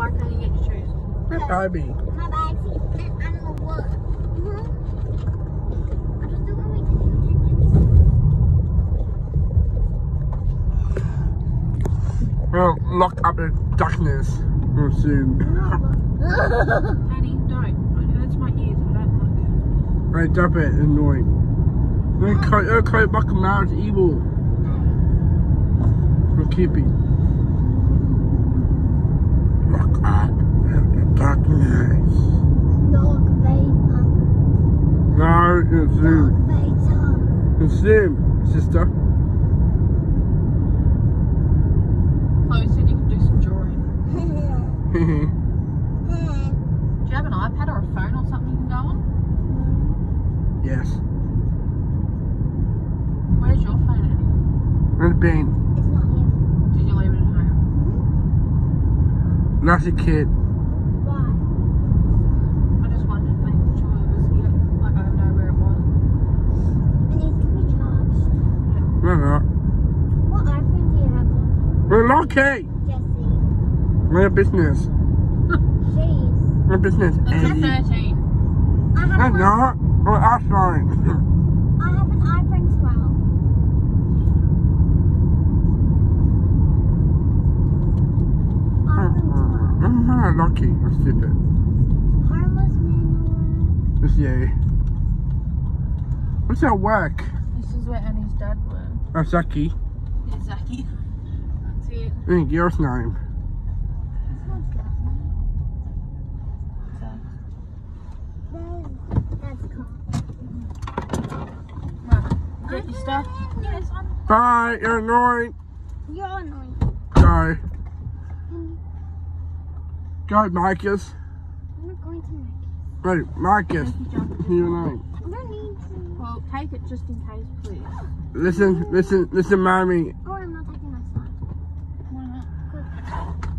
Why can't you get your shoes? Baby. My bag's meant I don't know what. I just don't want to Well, lock up in darkness. Real soon. Annie, don't. It hurts my ears. I don't like it. Right, drop it. Annoying. Then cut, uh, cut back now. It's evil. We're keeping. Lock up in the darkness. Dog vapor. No, it's Zoom. Dog vapor. It's Zoom, sister. Chloe said you can do some drawing. Do you have an iPad or a phone or something you can go on? yes. Where's your phone, Annie? And Ben. It's not here. Did you leave it at home? That's a kid. Why? I just wondered, making sure it was here. Like I know where it was. It needs to be charged. No, no. What iPhone do you have on? We're lucky. Jesse. We're a business. Jeez. We're a business. That's a Eddie. 13. I have, No, one, not. We're iPhone. I have an iPhone 12. iPhone I'm not lucky. I'm stupid. 12. Harmless manual. It's you. What's that work? This is where Annie's dad worked. Oh, Zaki. Yeah, Zachy. That's. I think yours name. It's not good. There's, that's cool. Right. Get your stuff. Yes, Bye. You're annoying. you're annoying. Go. Go, Marcus. I'm not going to make it. Wait, Marcus. Thank you, John. Your name. I don't need to. Well, take it just in case, please. Listen, listen, listen, mommy. Go Oh, God.